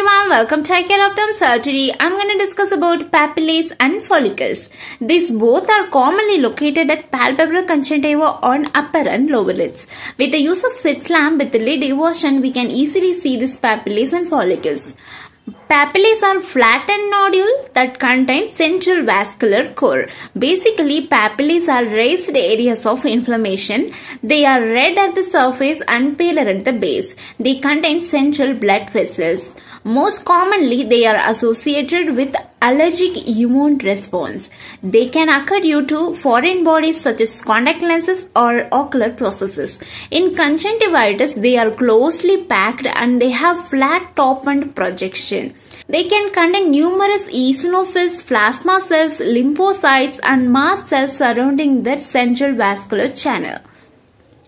everyone, welcome to Eye Care Optom. So Surgery. I'm going to discuss about papillae and follicles. These both are commonly located at palpebral conjunctiva on upper and lower lids. With the use of slit lamp with lid eversion, we can easily see these papillae and follicles. Papillae are flattened nodule that contain central vascular core. Basically, papillae are raised areas of inflammation. They are red at the surface and paler at the base. They contain central blood vessels. Most commonly, they are associated with allergic immune response. They can occur due to foreign bodies such as contact lenses or ocular prostheses. In conjunctivitis, they are closely packed and they have flat top and projection. They can contain numerous eosinophils, plasma cells, lymphocytes and mast cells surrounding their central vascular channel.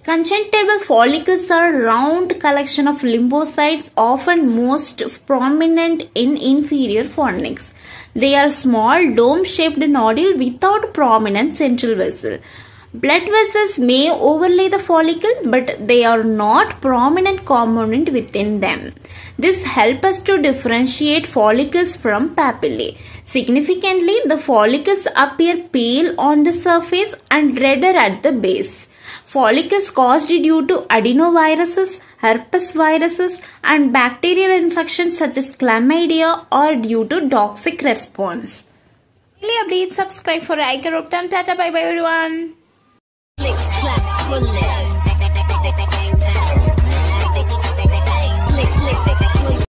Conjunctival follicles are round collection of lymphocytes often most prominent in inferior fornix. They are small dome-shaped nodule without prominent central vessel. Blood vessels may overlay the follicle but they are not prominent component within them. This helps us to differentiate follicles from papillae. Significantly, the follicles appear pale on the surface and redder at the base. Follicles caused due to adenoviruses, herpes viruses and bacterial infections such as chlamydia or due to toxic response. Daily updates, subscribe for Eye Care Optom. Tata bye bye everyone. Click, clack, bullet.